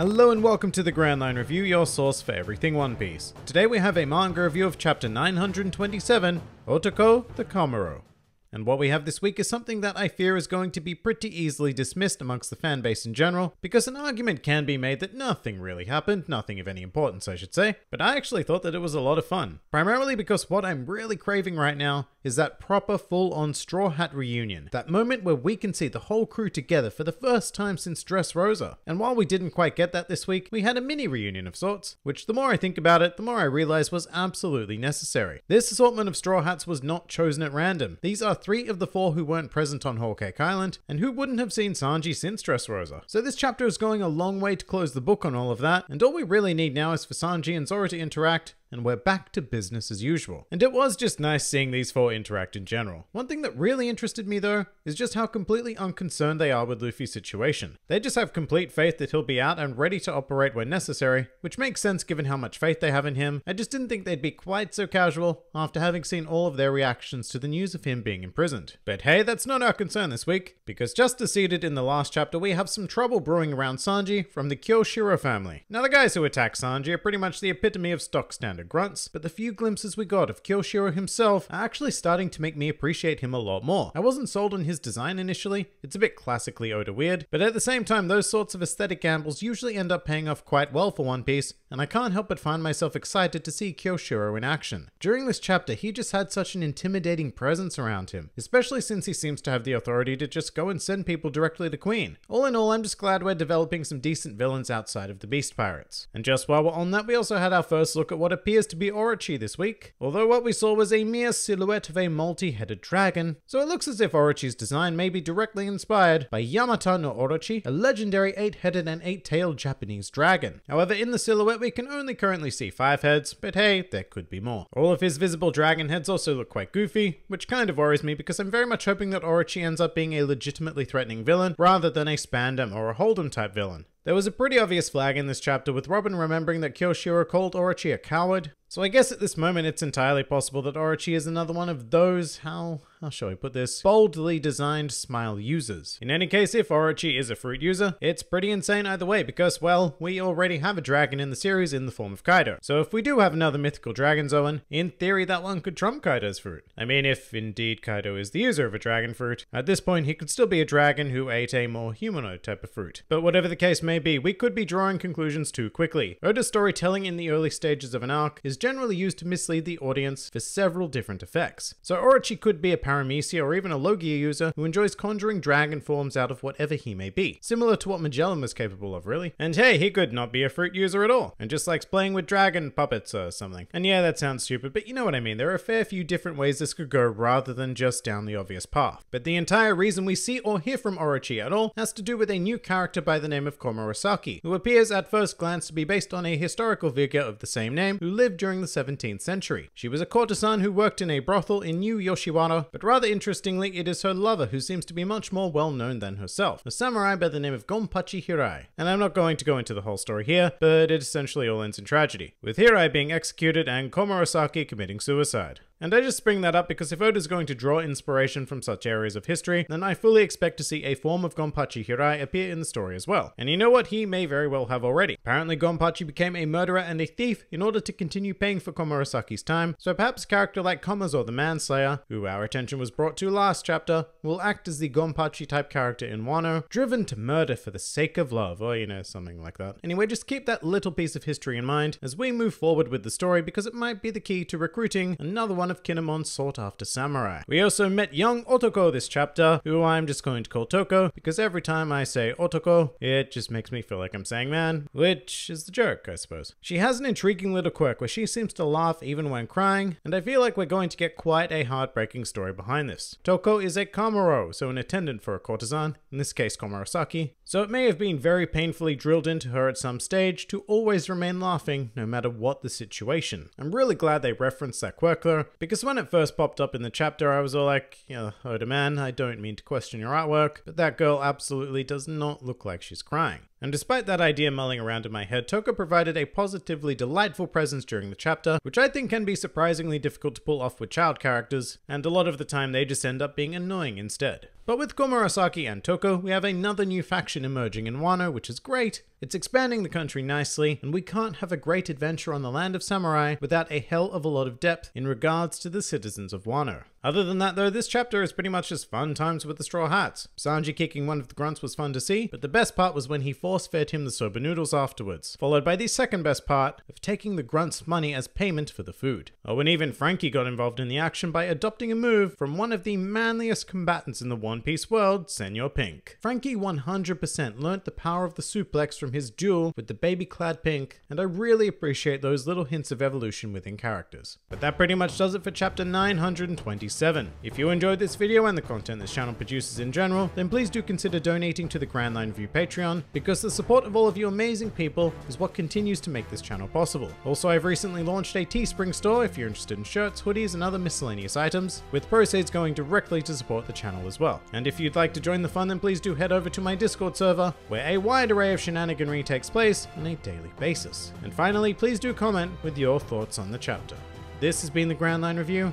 Hello and welcome to the Grand Line Review, your source for everything One Piece. Today we have a manga review of chapter 927, Otoko the Kamuro. And what we have this week is something that I fear is going to be pretty easily dismissed amongst the fanbase in general, because an argument can be made that nothing really happened, nothing of any importance I should say, but I actually thought that it was a lot of fun. Primarily because what I'm really craving right now is that proper full-on Straw Hat reunion. That moment where we can see the whole crew together for the first time since Dressrosa. And while we didn't quite get that this week, we had a mini reunion of sorts, which the more I think about it, the more I realize was absolutely necessary. This assortment of Straw Hats was not chosen at random. These are three of the four who weren't present on Whole Cake Island, and who wouldn't have seen Sanji since Dressrosa. So this chapter is going a long way to close the book on all of that, and all we really need now is for Sanji and Zoro to interact, and we're back to business as usual. And it was just nice seeing these four interact in general. One thing that really interested me though, is just how completely unconcerned they are with Luffy's situation. They just have complete faith that he'll be out and ready to operate when necessary, which makes sense given how much faith they have in him. I just didn't think they'd be quite so casual after having seen all of their reactions to the news of him being imprisoned. But hey, that's not our concern this week, because just as seated in the last chapter, we have some trouble brewing around Sanji from the Kyoshiro family. Now the guys who attack Sanji are pretty much the epitome of stock standard grunts, but the few glimpses we got of Kyoshiro himself are actually starting to make me appreciate him a lot more. I wasn't sold on his design initially, it's a bit classically Oda weird, but at the same time those sorts of aesthetic gambles usually end up paying off quite well for One Piece, and I can't help but find myself excited to see Kyoshiro in action. During this chapter, he just had such an intimidating presence around him, especially since he seems to have the authority to just go and send people directly to Queen. All in all, I'm just glad we're developing some decent villains outside of the Beast Pirates. And just while we're on that, we also had our first look at what appears to be Orochi this week, although what we saw was a mere silhouette of a multi-headed dragon, so it looks as if Orochi's design may be directly inspired by Yamata no Orochi, a legendary eight-headed and eight-tailed Japanese dragon. However, in the silhouette we can only currently see five heads, but hey, there could be more. All of his visible dragon heads also look quite goofy, which kind of worries me because I'm very much hoping that Orochi ends up being a legitimately threatening villain rather than a Spandam or a Hold'em type villain. There was a pretty obvious flag in this chapter with Robin remembering that Kyoshiro called Orochi a coward, so I guess at this moment it's entirely possible that Orochi is another one of those, how, how shall we put this, boldly designed smile users. In any case, if Orochi is a fruit user, it's pretty insane either way because, well, we already have a dragon in the series in the form of Kaido. So if we do have another mythical dragon Zoan, in theory that one could trump Kaido's fruit. I mean, if indeed Kaido is the user of a dragon fruit, at this point he could still be a dragon who ate a more humanoid type of fruit. But whatever the case may be, we could be drawing conclusions too quickly. Oda's storytelling in the early stages of an arc is generally used to mislead the audience for several different effects. So Orochi could be a Paramecia or even a Logia user who enjoys conjuring dragon forms out of whatever he may be, similar to what Magellan was capable of really. And hey, he could not be a fruit user at all, and just likes playing with dragon puppets or something. And yeah, that sounds stupid, but you know what I mean, there are a fair few different ways this could go rather than just down the obvious path. But the entire reason we see or hear from Orochi at all has to do with a new character by the name of Komurasaki, who appears at first glance to be based on a historical figure of the same name who lived during the 17th century. She was a courtesan who worked in a brothel in New Yoshiwara, but rather interestingly, it is her lover who seems to be much more well known than herself, a samurai by the name of Gonpachi Hirai. And I'm not going to go into the whole story here, but it essentially all ends in tragedy, with Hirai being executed and Komurasaki committing suicide. And I just bring that up because if Oda's going to draw inspiration from such areas of history, then I fully expect to see a form of Gonpachi Hirai appear in the story as well. And you know what? He may very well have already. Apparently Gonpachi became a murderer and a thief in order to continue paying for Komurasaki's time, so perhaps a character like Kamazo the Manslayer, who our attention was brought to last chapter, will act as the Gonpachi type character in Wano, driven to murder for the sake of love, or you know, something like that. Anyway, just keep that little piece of history in mind as we move forward with the story because it might be the key to recruiting another one of Kinemon's sought after samurai. We also met young Otoko this chapter, who I'm just going to call Toko, because every time I say Otoko, it just makes me feel like I'm saying man, which is the joke, I suppose. She has an intriguing little quirk where she seems to laugh even when crying, and I feel like we're going to get quite a heartbreaking story behind this. Toko is a Kamuro, so an attendant for a courtesan, in this case Komurasaki, so it may have been very painfully drilled into her at some stage to always remain laughing no matter what the situation. I'm really glad they referenced that quirk though, because when it first popped up in the chapter, I was all like, yeah, oh, Oda man, I don't mean to question your artwork, but that girl absolutely does not look like she's crying. And despite that idea mulling around in my head, Toko provided a positively delightful presence during the chapter, which I think can be surprisingly difficult to pull off with child characters, and a lot of the time they just end up being annoying instead. But with Komurasaki and Toko, we have another new faction emerging in Wano, which is great. It's expanding the country nicely, and we can't have a great adventure on the land of samurai without a hell of a lot of depth in regards to the citizens of Wano. Other than that though, this chapter is pretty much just fun times with the Straw Hats. Sanji kicking one of the grunts was fun to see, but the best part was when he force fed him the soba noodles afterwards, followed by the second best part of taking the grunt's money as payment for the food. Oh, and even Franky got involved in the action by adopting a move from one of the manliest combatants in the One Piece world, Senor Pink. Franky 100% learnt the power of the suplex from his duel with the baby clad Pink, and I really appreciate those little hints of evolution within characters. But that pretty much does it for chapter 927. If you enjoyed this video and the content this channel produces in general, then please do consider donating to the Grand Line Review Patreon, because the support of all of you amazing people is what continues to make this channel possible. Also, I've recently launched a Teespring store if you're interested in shirts, hoodies, and other miscellaneous items, with proceeds going directly to support the channel as well. And if you'd like to join the fun, then please do head over to my Discord server, where a wide array of shenaniganry takes place on a daily basis. And finally, please do comment with your thoughts on the chapter. This has been the Grand Line Review,